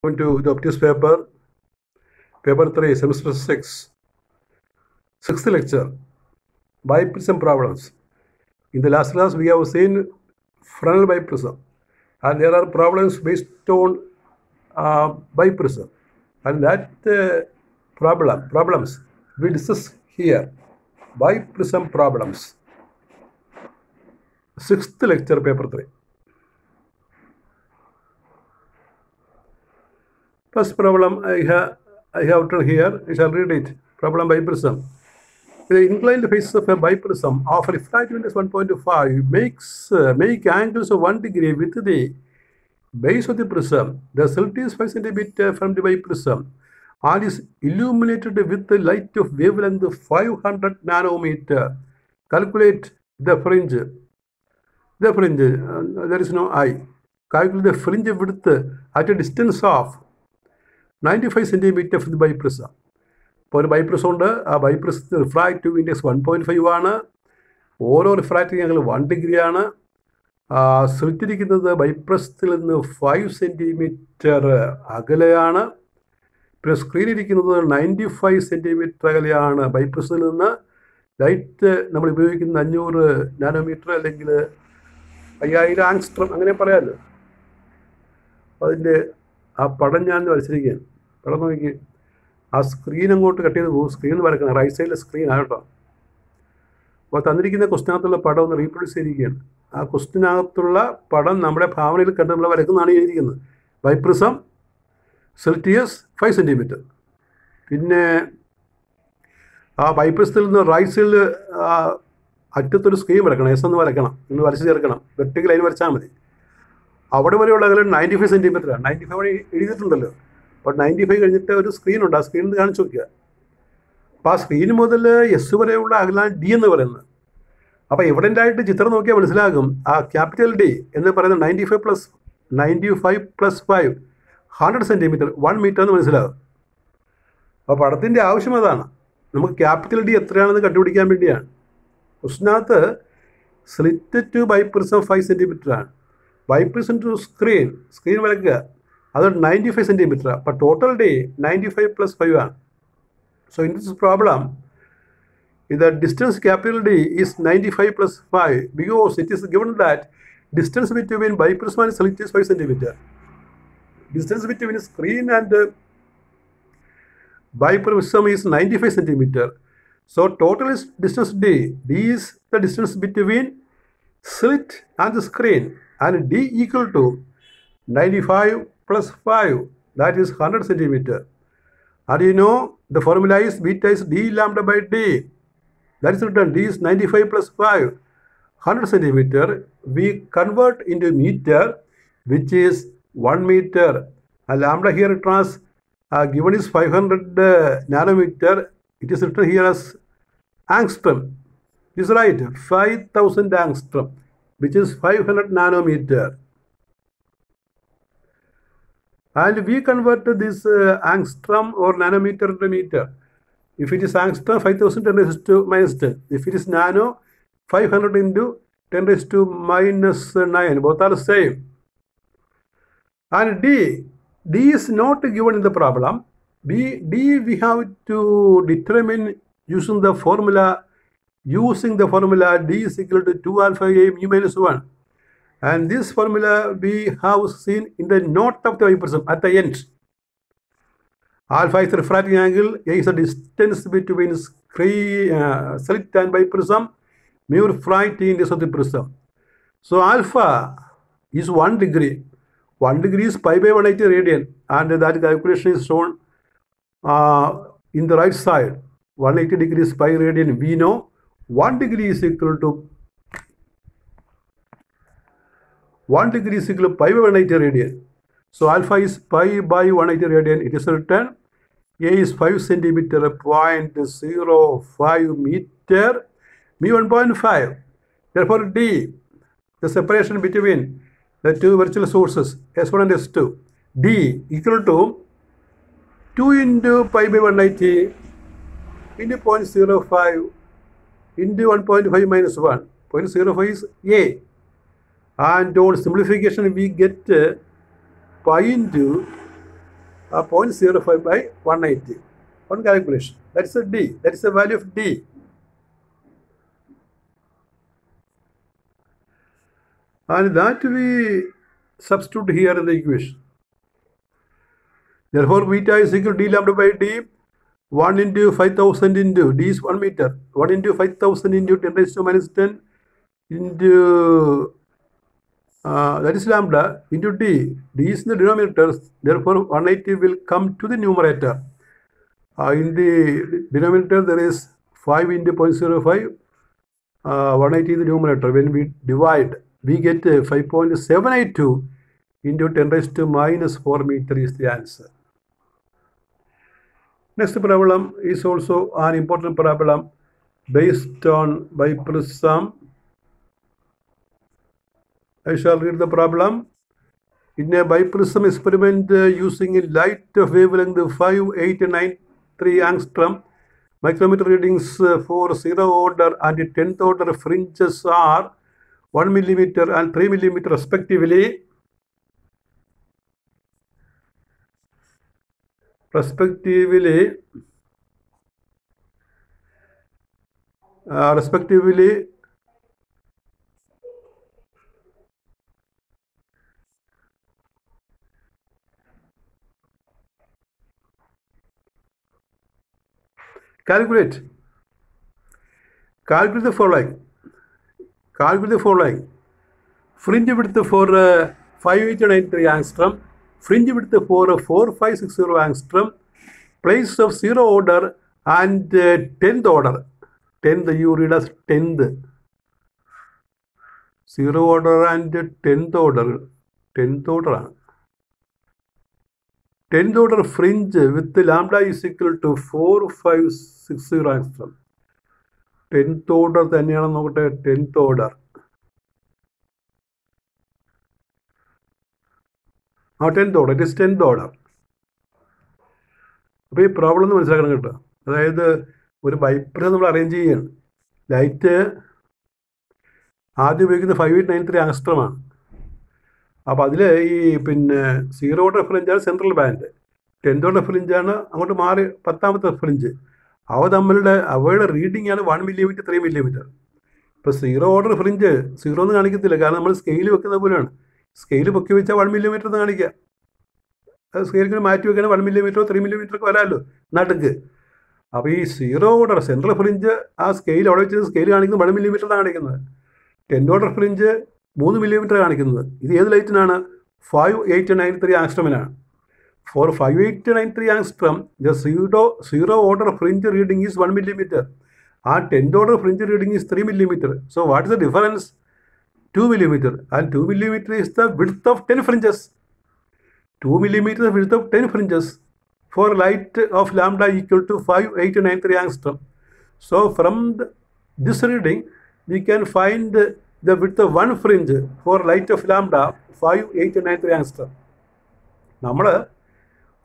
Welcome to the optics paper, paper 3, semester 6, sixth lecture, biprism problems. In the last class, we have seen Fresnel biprism, and there are problems based on uh, biprism. And that uh, problem, problems we discuss here, biprism problems. Sixth lecture, paper 3. First problem I have I have written here. I shall read it. Problem by prism. The inclined face of a biprism of refractive index 1.5 makes uh, make angles of 1 degree with the base of the prism. The slit is 5 centimeter from the biprism and is illuminated with the light of wavelength 500 nanometer. Calculate the fringe. The fringe, uh, there is no eye. Calculate the fringe width at a distance of 95 centimetre fit ദി അപ്പോൾ ഒരു biprism ഉണ്ട്. ആ biprism refractive index one point five ആണ്. ഓരോ refractive ഞങ്ങൾ one ആണ് സ്ലിറ്റിരിക്കുന്നത് ബൈപ്രസത്തിൽ നിന്ന് ഫൈവ് സെന്റിമീറ്റർ അകലെയാണ്. പിന്നെ സ്ക്രീനിരിക്കുന്നത് നയന്റി ഫൈവ് സെന്റിമീറ്റർ അകലെയാണ് ബൈപ്രസിൽ നിന്ന്. ലൈറ്റ് നമ്മൾ ഉപയോഗിക്കുന്ന അഞ്ഞൂറ് നാനോമീറ്റർ അല്ലെങ്കിൽ അയ്യായിരം ആങ്സ്ട്രം അങ്ങനെ പറയാമല്ലോ. അതിന്റെ ആ പടം ഞാൻ വരച്ചിരിക്കുകയാണ്. പടം നോക്കി. ആ സ്ക്രീൻ അങ്ങോട്ട് കട്ട് ചെയ്ത് പോകും. സ്ക്രീൻ വരക്കണം റൈറ്റ് സൈഡിലെ സ്ക്രീൻ ആകട്ടോ അപ്പോൾ തന്നിരിക്കുന്ന ക്വസ്റ്റിനകത്തുള്ള പടം ഒന്ന് റീപ്രൊഡ്യൂസ് ചെയ്തിരിക്കുകയാണ്. ആ ക്വസ്റ്റിനകത്തുള്ള പടം നമ്മുടെ ഭാവനയിൽ കണ്ട് നമ്മൾ വരക്കുന്നതാണ് എഴുതിയിരിക്കുന്നത്. ബൈപ്രിസം സെൽറ്റിയസ് ഫൈവ് സെന്റിമീറ്റർ പിന്നെ ആ ബൈപ്രിസത്തിൽ നിന്ന് റൈറ്റ് സൈഡിൽ അറ്റത്തൊരു സ്ക്രീൻ വരക്കണം എസ് എന്ന് വരക്കണം നിങ്ങൾ വരച്ച് ചേർക്കണം. വെർട്ടിക്കൽ ലൈൻ വരച്ചാൽ മതി. അവിടെ വരെയുള്ള അകലം നയന്റി ഫൈവ് സെന്റിമീറ്ററാണ് നയന്റി ഫൈവ് എഴുതിയിട്ടുണ്ടല്ലോ. അപ്പോൾ നയന്റി ഫൈവ് കഴിഞ്ഞിട്ട് ഒരു സ്ക്രീൻ ഉണ്ട്. ആ സ്ക്രീനിൽ കാണിച്ചു നോക്കുക അപ്പോൾ ആ സ്ക്രീൻ മുതൽ എസ് വരെയുള്ള അകലാണ് ഡി എന്ന് പറയുന്നത്. അപ്പോൾ എവിഡന്റ് ആയിട്ട് ചിത്രം നോക്കിയാൽ മനസ്സിലാകും. ആ ക്യാപിറ്റൽ ഡി എന്ന് പറയുന്നത് ninety five plus ninety five plus five hundred centimetre one metre എന്ന് മനസ്സിലാകും. അപ്പോൾ പടത്തിന്റെ ആവശ്യം അതാണ്. നമുക്ക് ക്യാപിറ്റൽ ഡി എത്രയാണെന്ന് കണ്ടുപിടിക്കാൻ വേണ്ടിയാണ്. ക്വസ്റ്റിനകത്ത് slit to biprism five centimetre ആണ്. Biprism to screen screen വരയ്ക്കുക. അത് നയൻറ്റി ഫൈവ് സെൻറ്റിമീറ്റർ അപ്പോൾ total D ninety five plus five ആണ് സോ ഇൻ ദിസ് പ്രോബ്ലം ഇത് distance capital D is ninety five plus five because it is given that distance between biprism and slit is five centimetre distance between screen and biprism is 95 centimeter. So total is distance D. D is the distance between slit and the screen and D equal to 95 plus 5 that is 100 centimeter. And you know the formula is beta is D lambda by D. That is written D is 95 plus 5 100 centimeter. We convert into meter which is 1 meter. And lambda here trans uh, given is 500 uh, nanometer. It is written here as angstrom. this Is right, 5000 angstrom, which is 500 nanometer. And we convert this uh, angstrom or nanometer to meter. If it is angstrom, 5000 10 raised to minus 10. If it is nano, 500 into 10 raised to minus 9. Both are same. And D, D is not given in the problem. B, D we have to determine using the formula, using the formula D is equal to 2 alpha A mu minus 1. And this formula we have seen in the note of the biprism at the end. Alpha is the refracting angle, A is the distance between screen, uh, slit and biprism, mu refracting index of the prism. So alpha is 1 degree. 1 degree is pi by 180 radian and that calculation is shown uh, in the right side 180 degrees pi radian we know 1 degree is equal to 1 degree is equal to pi by 180 radian. So alpha is pi by 180 radian it is written. A is 5 centimeter point 0.05 meter mu 1.5 therefore d the separation between the two virtual sources S1 and S2 D equal to 2 into pi by 180 into 0.05 into 1.5 minus 1 0.05 is A and on simplification we get uh, 0.2 uh, 0.05 by 180 on calculation. That is a d. That is the value of d. And that we substitute here in the equation. Therefore beta is equal to d lambda by d 1 into 5000 into d is 1 meter. 1 into 5000 into 10 raised to minus 10 into that is lambda into d. d is in the denominator. Therefore, 180 will come to the numerator. Uh, in the denominator, there is 5 into 0.05, uh, 180 in the numerator. When we divide, we get uh, 5.782 into 10 raised to minus 4 meter is the answer. Next problem is also an important problem based on biprism. I shall read the problem. In a biprism experiment uh, using a light wavelength 5, 8, and 9, 3 angstrom, micrometer readings uh, for 0 order and 10th order fringes are 1 millimeter and 3 millimeter respectively. Respectively, uh, respectively calculate calculate the following calculate the following fringe width for uh, 5893 angstrom fringe width for uh, 4560 angstrom place of zero order and uh, 10th order 10th you read as 10th zero order and 10th order 10th order ആണ് tenth order fringe with lambda is equal to four five six zero angstrom tenth order തന്നെയാണെന്ന് നോക്കട്ടെ tenth order. ആ tenth order it is tenth order. അപ്പോൾ ഈ problem ഒന്ന് മനസ്സിലാക്കണം കേട്ടോ. അതായത് ഒരു ബൈപ്പർ നമ്മൾ അറേഞ്ച് ചെയ്യുകയാണ് ലൈറ്റ് ആദ്യം ഉപയോഗിക്കുന്നത് ഫൈവ് എയ്റ്റ് നയൻ ത്രീ ആങ്സ്ട്രമാണ് അപ്പോൾ അതിൽ ഈ പിന്നെ സീറോ ഓർഡർ ഫ്രിഞ്ചാണ് സെൻട്രൽ ബാൻഡ് ടെൻത്ത് ഓർഡർ ഫ്രിഞ്ചാണ് അങ്ങോട്ട് മാറി പത്താമത്തെ ഫ്രിഞ്ച് അവ തമ്മിലുള്ള അവയുടെ റീഡിംഗ് ആണ് വൺ മില്ലിമീറ്റർ ത്രീ മില്ലിമീറ്റർ ഇപ്പോൾ സീറോ ഓർഡർ ഫ്രിഞ്ച് സീറോ എന്ന് കാണിക്കത്തില്ല. കാരണം നമ്മൾ സ്കെയിൽ വെക്കുന്ന പോലെയാണ്. സ്കെയിൽ പൊക്കി വെച്ചാൽ വൺ മില്ലിമീറ്റർ എന്ന് കാണിക്കുക സ്കെയിലിങ്ങനെ മാറ്റി വെക്കുകയാണെങ്കിൽ വൺ മില്ലിമീറ്ററോ ത്രീ മില്ലിമീറ്റർ ഒക്കെ വരാമല്ലോ നടുക്ക്. അപ്പോൾ ഈ സീറോ ഓർഡർ സെൻട്രൽ ഫ്രിഞ്ച് ആ സ്കെയിൽ അവിടെ വെച്ച് സ്കെയിൽ കാണിക്കുന്നത് വൺ മില്ലിമീറ്റർ കാണിക്കുന്നത്. ടെൻത്ത് ഓർഡർ ഫ്രിഞ്ച് മൂന്ന് മില്ലിമീറ്റർ കാണിക്കുന്നത് ഇത് ഏത് ലൈറ്റിനാണ് five eight nine three ആങ്സ്ട്രമിനാണ് for five eight nine three angstrom the zero zero order fringe reading is one millimetre uh tenth order fringe reading is three millimetre so what is the difference two millimetre and two millimetre is the width of ten fringes two millimetre width of ten fringes for light of lambda equal to five eight nine three angstrom so from this reading we can find the width of one fringe for light of lambda 5, 8, 9, 3 angstrom. നമ്മൾ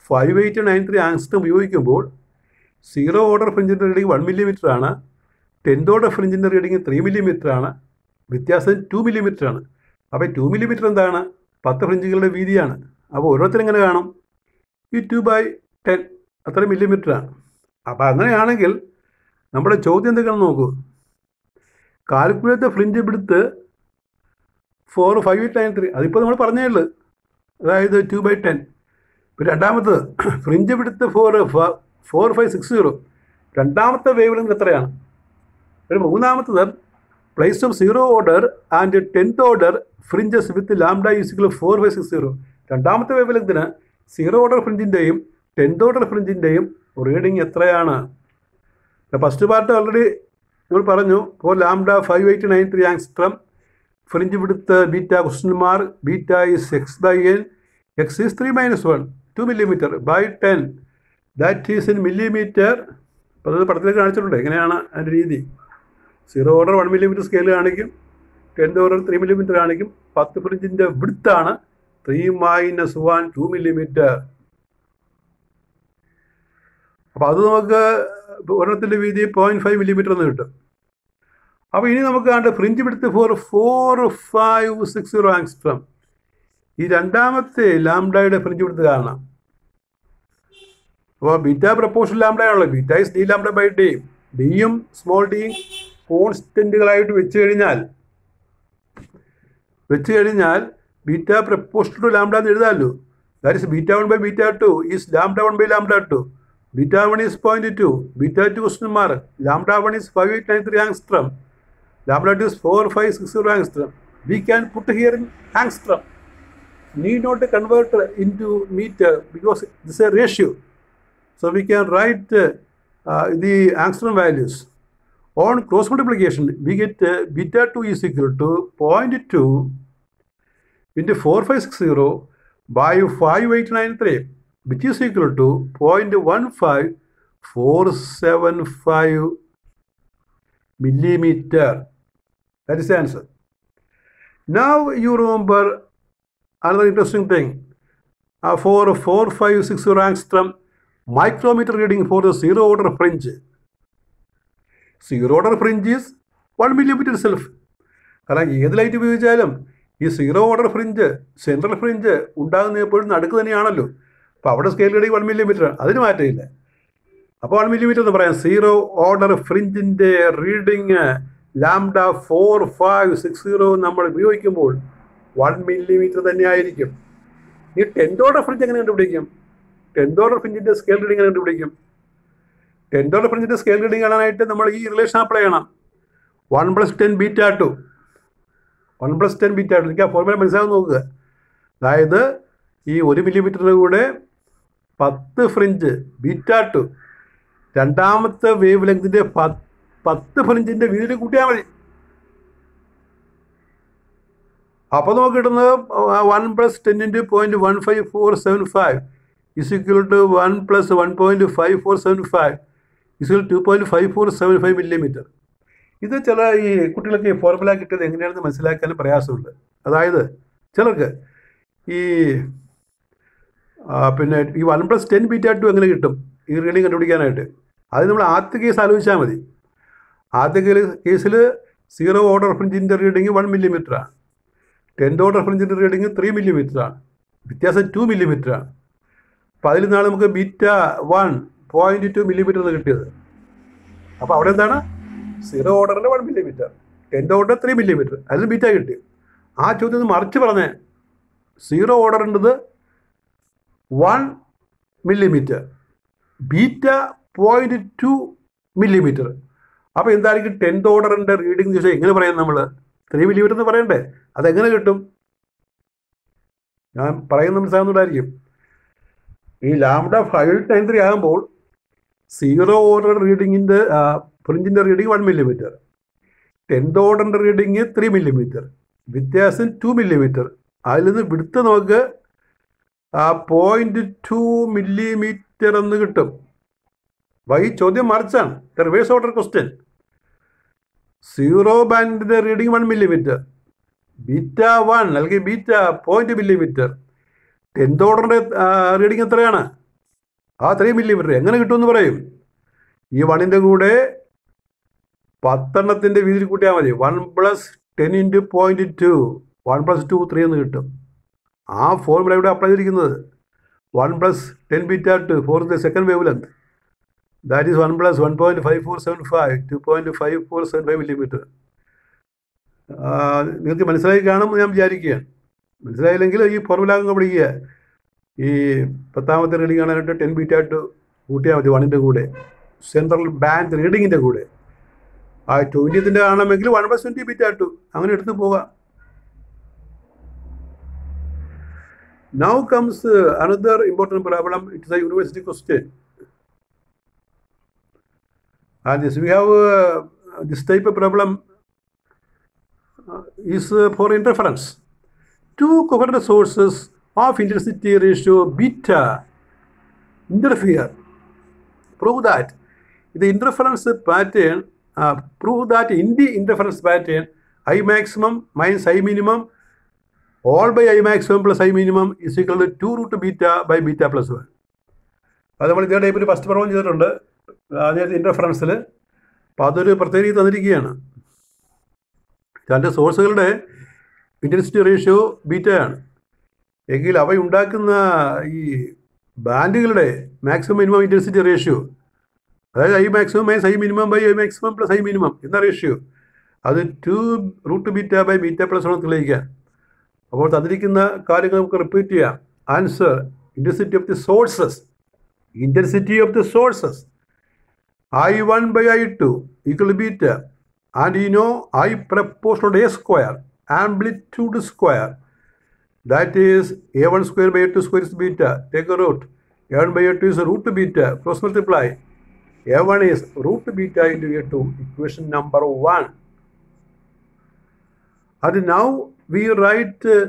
five eight nine three angstrom ഉപയോഗിക്കുമ്പോൾ zero order ഫ്രിഞ്ചിന്റെ reading one millimetre ആണ് tenth order ഫ്രിഞ്ചിന്റെ reading three millimetre ആണ് വ്യത്യാസം two millimetre ആണ്. അപ്പോൾ to millimetre എന്താണ്? പത്ത് ഫ്രിഞ്ചുകളുടെ വീതിയാണ്. അപ്പോൾ ഓരോരുത്തരും എങ്ങനെ കാണും? ഈ ടു ബൈ ടെൻ അത്ര മില്ലിമീറ്റർ ആണ്. അപ്പോൾ അങ്ങനെയാണെങ്കിൽ നമ്മുടെ ചോദ്യം എന്തൊക്കെയാണെന്ന് നോക്കൂ. കാൽക്കുലേറ്റ് ഫ്രിഞ്ച് എടുത്ത് four five eight nine three അതിപ്പോൾ നമ്മൾ പറഞ്ഞേ ഉള്ളൂ. അതായത് ടു ബൈ ടെൻ പിന്നെ രണ്ടാമത്തത് fringe width four four five six zero രണ്ടാമത്തെ വേവ് ലെങ്ത് എത്രയാണ്? ഒരു മൂന്നാമത്തത് place of zero order and tenth order fringes with lambda is equal four five six zero രണ്ടാമത്തെ വേവ് ലെങ്തിന് സീറോ ഓർഡർ ഫ്രിഞ്ചിന്റെയും tenth order ഫ്രിഞ്ചിന്റെയും റീഡിങ് എത്രയാണ്? First part already നമ്മൾ പറഞ്ഞു four lambda five eight nine three angstrom fringe width beta കുസ്റ്റന്മാർ beta is X by N X is three minus one two millimetre by ten that is in millimetre അപ്പോൾ അത് പടത്തിലേക്ക് കാണിച്ചിട്ടുണ്ട്. എങ്ങനെയാണ് അതിന്റെ രീതി? Zero order one millimetre scale കാണിക്കും. Tenth order three millimetre കാണിക്കും. പത്ത് ഫ്രിഞ്ചിന്റെ വിടുത്താണ് three minus one two millimetre അപ്പോൾ അത് നമുക്ക് ഒരെണ്ണത്തിന്റെ വീതി പോയിന്റ് ഫൈവ് മില്ലിമീറ്റർ എന്ന് കിട്ടും. അപ്പോൾ ഇനി നമുക്ക് കണ്ട് fringe width four four five six zero angstrom ഈ രണ്ടാമത്തെ ലാംഡയുടെ ഫ്രിഞ്ച് പിടുത്ത് കാരണം അപ്പോൾ beta proportion ലാംഡയാണല്ലോ beta is D lambda by D ഡിയും സ്മോൾ ഡിയും കോൺസ്റ്റന്റുകളായിട്ട് വെച്ച് കഴിഞ്ഞാൽ വെച്ച് കഴിഞ്ഞാൽ ബീറ്റ പ്രപ്പോഷൻ ടു ലാംഡ എന്ന് എഴുതാമല്ലോ. That is beta one by beta two is lambda one by lambda two beta one is point two beta two question mark lambda one is five eight nine three angstrom Lambda is 4, 5, angstrom. We can put here in angstrom. Need not convert into meter uh, because this is a ratio. So we can write uh, uh, the angstrom values. On cross multiplication, we get uh, beta 2 is equal to 0.2 into 4560 by 5893, which is equal to 0.15475 millimeter. That is the answer. Now you remember another interesting thing. Uh, for 4, 5, 6 angstrom micrometer reading for the zero order fringe. Zero order fringe is 1 millimeter itself. കാരണം ഏത് light ഉപയോഗിച്ചാലും ഈ zero order fringe central fringe ഉണ്ടാകുന്ന എപ്പോഴും നടുക്ക് തന്നെയാണല്ലോ അപ്പോൾ അവിടെ സ്കെയിൽ റീഡിങ് വൺ മില്ലിമീറ്റർ അതിന് മാറ്റമില്ല അപ്പോൾ വൺ മില്ലിമീറ്റർ എന്ന് പറയാം zero order ഫ്രിഞ്ചിന്റെ reading lambda four five six zero നമ്മൾ ഉപയോഗിക്കുമ്പോൾ വൺ മില്ലിമീറ്റർ തന്നെ ആയിരിക്കും ഈ ഓർഡർ ഫ്രിഡ്ജ് എങ്ങനെ കണ്ടുപിടിക്കും? ഓർഡർ ഫ്രിഡ്ജിന്റെ സ്കെയിൽ റീഡിങ് എങ്ങനെ കണ്ടുപിടിക്കും? ഓർഡർ ഫ്രിഡ്ജിന്റെ സ്കെയിൽ റീഡിങ് കാണാനായിട്ട് നമ്മൾ ഈ റിലേഷൻ അപ്ലൈ ചെയ്യണം. One plus ten beta two. One plus ten beta two. എനിക്ക് ആ ഫോർമുല മനസ്സിലാകാൻ നോക്കുക. അതായത് ഈ ഒരു മില്ലിമീറ്ററിന്റെ കൂടെ പത്ത് ഫ്രിഞ്ച് ബീറ്റ ടു. രണ്ടാമത്തെ വേവ് ലെങ്തിന്റെ പത്ത് ഫ്രിഞ്ചിന്റെ വീതിയിൽ കൂട്ടിയാൽ മതി. അപ്പോൾ നമുക്ക് കിട്ടുന്നത് one plus ten into point one five four seven five is equal to one plus one point five four seven five is two point five four seven five millimetre ഇത് ചില ഈ കുട്ടികൾക്ക് ഈ ഫോർമുല കിട്ടിയത് എങ്ങനെയാണെന്ന് മനസ്സിലാക്കാൻ പ്രയാസമുണ്ട്. അതായത് ചിലർക്ക് ഈ പിന്നെ ഈ one plus ten beta two എങ്ങനെ കിട്ടും? ഈ റീഡിങ് കണ്ടുപിടിക്കാനായിട്ട്. അത് നമ്മൾ ആദ്യ കേസ് ആലോചിച്ചാൽ മതി. ആദ്യ കേസിൽ സീറോ ഓർഡർ ഫ്രിഞ്ചിന്റെ റീഡിങ് വൺ മില്ലിമീറ്ററാണ് ടെൻത്ത് ഓർഡർ ഫ്രിഞ്ചിന്റെ റീഡിങ് ത്രീ മില്ലിമീറ്ററാണ് വ്യത്യാസം ടു മില്ലിമീറ്ററാണ് അപ്പോൾ അതിൽ നിന്നാണ് നമുക്ക് beta one point two millimetre എന്ന് കിട്ടിയത്. അപ്പോൾ അവിടെ എന്താണ്? സീറോ ഓർഡറിന് one millimetre. Tenth order three millimetre. അതിൽ ബീറ്റ കിട്ടി. ആ ചോദ്യം മറിച്ച് പറഞ്ഞേ. Zero ഓർഡറിന്റെത് one millimetre. Beta point two millimetre. അപ്പോൾ എന്തായിരിക്കും? ടെൻത്ത് ഓർഡറിന്റെ റീഡിംഗ് ചോദിച്ചാൽ എങ്ങനെ പറയാം നമ്മൾ ത്രീ ബിലീവർ എന്ന് പറയണ്ടേ? അതെങ്ങനെ കിട്ടും? ഞാൻ പറയുന്ന മനസ്സിലാകുന്നുണ്ടായിരിക്കും ഈ ലാംഡ ഫൈവ് നയൻ ത്രീ ആകുമ്പോൾ സീറോ ഓർഡർ റീഡിങ്ങിന്റെ ഫ്രിഞ്ചിന്റെ റീഡിങ് വൺ മില്ലിമീറ്റർ ടെൻത്ത് ഓർഡറിന്റെ റീഡിങ് ത്രീ മില്ലിമീറ്റർ വ്യത്യാസം ടു മില്ലിമീറ്റർ അതിൽ നിന്ന് വിടുത്ത് നമുക്ക് ആ പോയിന്റ് ടു മില്ലിമീറ്റർ എന്ന് കിട്ടും. വൈ ചോദ്യം മറിച്ചാണ്. Reverse order question zero ബാൻഡിന്റെ reading one millimetre beta one അല്ലെങ്കിൽ ബീറ്റ പോയിന്റ് മില്ലിമീറ്റർ ടെൻത്ത് ഓർഡറിന്റെ റീഡിങ് എത്രയാണ്? ആ ത്രീ മില്ലിമീറ്റർ എങ്ങനെ കിട്ടുമെന്ന് പറയും. ഈ വണ്ണിന്റെ കൂടെ പത്തെണ്ണത്തിന്റെ വീതിയിൽ കൂട്ടിയാൽ മതി. One plus ten into point two one plus two three എന്ന് കിട്ടും. ആ ഫോർമുല ഇവിടെ അപ്ലൈ ചെയ്തിരിക്കുന്നത്. One plus ten beta two for the second wavelength two point five four seven five millimetre നിങ്ങൾക്ക് മനസ്സിലായി കാണുമെന്ന് ഞാൻ വിചാരിക്കുകയാണ്. മനസ്സിലായില്ലെങ്കിൽ ഈ ഫോർമുല അങ്ങ് പഠിക്കുക ഈ പത്താമത്തെ റീഡിംഗ് കാണാനായിട്ട് ടെൻ ബീറ്റായിട്ട് കൂട്ടിയാൽ മതി വണ്ണിന്റെ കൂടെ. സെൻട്രൽ ബാൻഡ് റീഡിങ്ങിന്റെ കൂടെ. ആ ട്വന്റിയത്തിന്റെ കാണണമെങ്കിൽ വൺ പ്ലസ് ട്വന്റി ബീറ്റ അങ്ങനെ എടുത്ത് പോകാം. Now comes another important problem. It is a university question. And this we have uh, this type of problem uh, is uh, for interference. Two coherent sources of intensity ratio beta interfere. Prove that the interference pattern, uh, prove that in the interference pattern, I maximum minus I minimum all by I maximum plus I minimum is equal to 2 root beta by beta plus 1. അത് നമ്മൾ ഇതേ ടൈപ്പിൽ first problem ചെയ്തിട്ടുണ്ട് അതിനകത്ത് ഇന്റർഫറൻസിൽ അപ്പോൾ അതൊരു പ്രത്യേക രീതി തന്നിരിക്കുകയാണ്. രണ്ട് സോഴ്സുകളുടെ ഇന്റൻസിറ്റി റേഷ്യോ ബീറ്റയാണ്. എങ്കിൽ അവ ഉണ്ടാക്കുന്ന ഈ ബാൻഡുകളുടെ മാക്സിമം മിനിമം ഇന്റൻസിറ്റി റേഷ്യോ അതായത് I maximum minus I minimum by I maximum plus I minimum എന്ന റേഷ്യോ അത് two root beta by beta plus ആണ് തെളിയിക്കാം അപ്പോൾ തന്നിരിക്കുന്ന കാര്യങ്ങൾ നമുക്ക് റിപ്പീറ്റ് ചെയ്യാം. Answer intensity of the sources intensity of the sources I1 by I2 equal to beta. And you know I proportional to A square, amplitude square. That is A1 square by A2 square is beta. Take a root. A1 by A2 is root beta. Cross multiply. A1 is root beta into A2. Equation number 1. And now we write uh,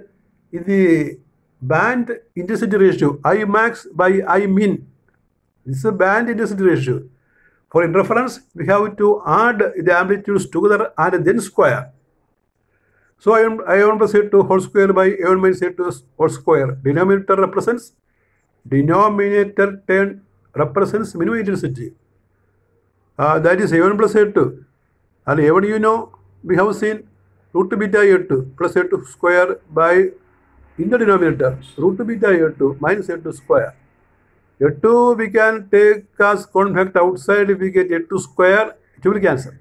the band intensity ratio I max by I min. This is a band intensity ratio for in reference we have to add the amplitudes together and then square so I1, I1 plus A2 whole square by A1 minus A2 whole square. Denominator represents denominator term represents minimum intensity. Uh, that is A1 plus A2. And A1 you know we have seen root beta A2 plus A2 square by in the denominator root beta A2 minus A2 square. A2 we can take as convect outside If we get A2 square it will cancel.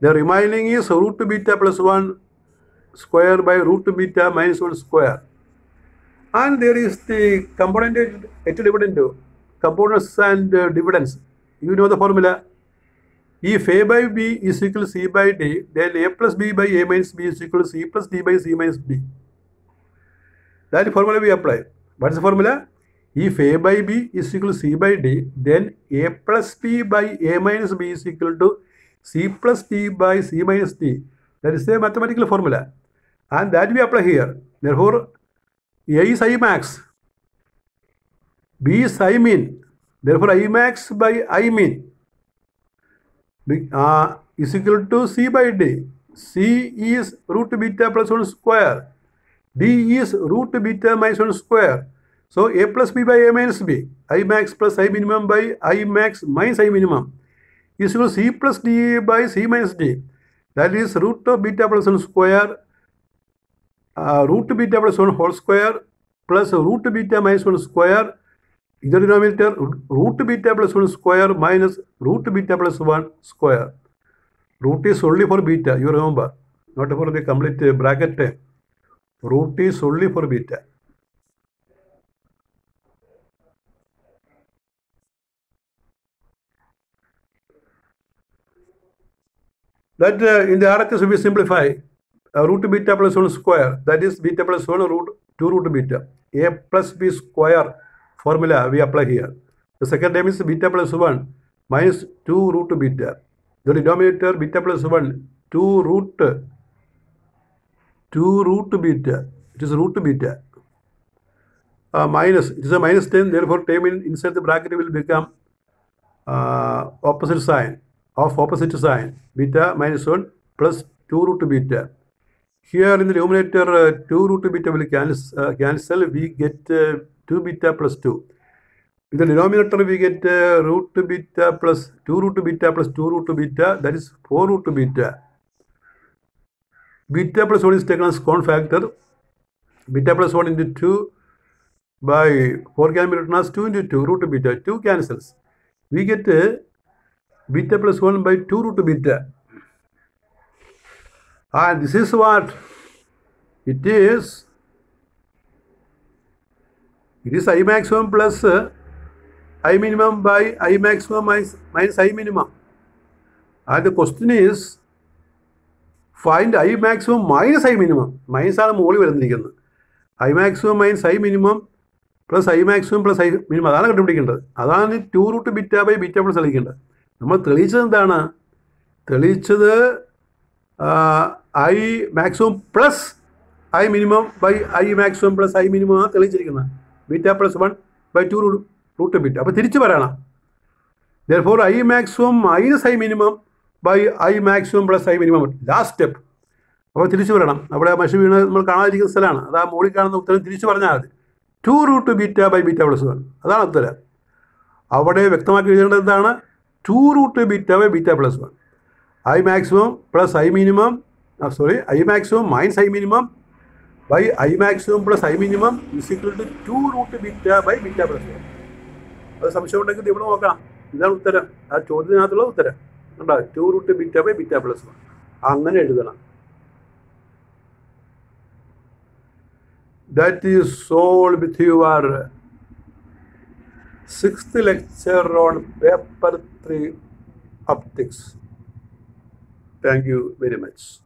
The remaining is root beta plus 1 square by root beta minus 1 square. And there is the component at dividend, components and uh, dividends. You know the formula. If a by b is equal to c by d, then a plus b by a minus b is equal to c plus d by c minus d. That formula we apply. What is the formula? If a by b is equal to c by d, then a plus b by a minus b is equal to c plus d by c minus d. That is the mathematical formula. And that we apply here. Therefore, A is I max, B is I min. Therefore, I max by I min uh, is equal to C by D. C is root beta plus 1 square. D is root beta minus 1 square. So A plus B by A minus B I max plus I minimum by I max minus I minimum इसको C plus D by C minus D that is root beta plus one square root beta plus one whole square plus root beta minus one square इधर denominator root beta plus one square minus root beta plus one square root is only for beta you remember not for the complete bracket root is only for beta That uh, in the RHS we simplify uh, root beta plus 1 square. That is beta plus 1 root 2 root beta. A plus b square formula we apply here. The second term is beta plus 1 minus 2 root beta. The denominator beta plus 1 2 root 2 root beta. It is root beta. Uh, minus it is a minus 10 therefore term in, inside the bracket will become uh, opposite sign of opposite sign beta minus 1 plus 2 root to beta here in the denominator, uh, 2 root to beta will cancel, uh, cancel. We get uh, 2 beta plus 2. In the denominator, we get uh, root to beta plus 2 root to beta plus 2 root to beta. That is 4 root to beta. Beta plus 1 is taken as common factor. Beta plus 1 into 2 by 4 can be written as 2 into 2 root to beta. 2 cancels. We get uh, beta plus 1 by 2 root beta. And this is what it is. It is I maximum plus uh, I minimum by I maximum minus, minus I minimum. And the question is find I maximum minus I minimum. Minus മുകളിൽ വരുന്നിരിക്കുന്നത് I maximum minus I minimum plus I maximum plus I minimum അതാണ് കണ്ടുപിടിക്കേണ്ടത് അതാണ് two root beta by beta plus തെളിയിക്കേണ്ടത് നമ്മൾ തെളിയിച്ചത് എന്താണ്? തെളിയിച്ചത് I maximum plus I minimum by I maximum plus I minimum ആണ് തെളിയിച്ചിരിക്കുന്നത്. Beta plus one by two root beta അപ്പോൾ തിരിച്ച് പറയണം. Therefore I maximum minus I minimum by I maximum plus I minimum last step അപ്പോൾ തിരിച്ചു പറയണം. അവിടെ മഷി വീണ് നമ്മൾ കാണാതിരിക്കുന്ന സ്ഥലമാണ്. അത് ആ മുകളിൽ കാണുന്ന ഉത്തരം തിരിച്ചു പറഞ്ഞാൽ മതി. Two root beta by beta plus one അതാണ് ഉത്തരം. അവിടെ വ്യക്തമാക്കി എഴുതേണ്ടത് എന്താണ്? Two root beta by beta plus one I maximum plus I minimum sorry I maximum minus I minimum by I maximum plus I minimum is equal to two root beta by beta plus one അത് സംശയം ഉണ്ടെങ്കിൽ ഇവിടെ നോക്കണം. ഇതാണ് ഉത്തരം. ആ ചോദ്യത്തിനകത്തുള്ള ഉത്തരം. കണ്ടോ? Two root beta by beta plus one അങ്ങനെ എഴുതണം. That is solve with your sixth lecture on paper 3 optics. Thank you very much.